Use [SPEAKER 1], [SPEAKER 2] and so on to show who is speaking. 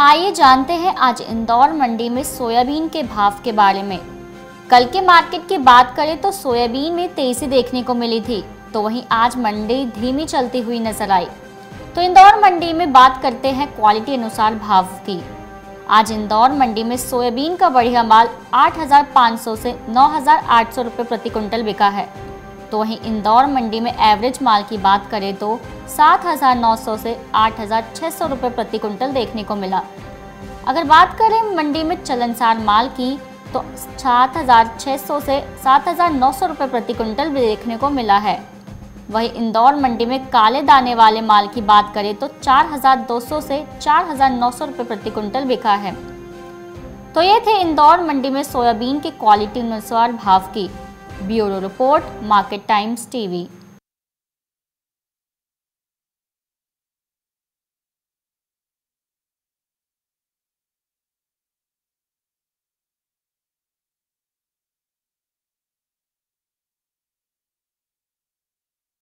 [SPEAKER 1] आइए जानते हैं आज इंदौर मंडी में सोयाबीन के भाव के बारे में। कल के मार्केट की बात करें तो सोयाबीन में तेज़ी देखने को मिली थी तो वहीं आज मंडी धीमी चलती हुई नज़र आई। तो इंदौर मंडी में बात करते हैं क्वालिटी अनुसार भाव की। आज इंदौर मंडी में सोयाबीन का बढ़िया माल 8,500 से 9,800 रुपए प्रति क्विंटल बिका है। तो वहीं इंदौर मंडी में एवरेज माल की बात करें तो 7,900 से 8,600 रुपए प्रति कुंटल देखने को मिला। अगर बात करें मंडी में चलनसार माल की तो 7,600 से 7,900 रुपए प्रति कुंटल भी देखने को मिला है। वहीं इंदौर मंडी में काले दाने वाले माल की बात करें तो 4,200 से 4,900 रुपए प्रति कुंटल बिका है। तो ये थे इंदौर मंडी में सोयाबीन की क्वालिटी अनुसार भाव की। Bureau Report, Market Times TV.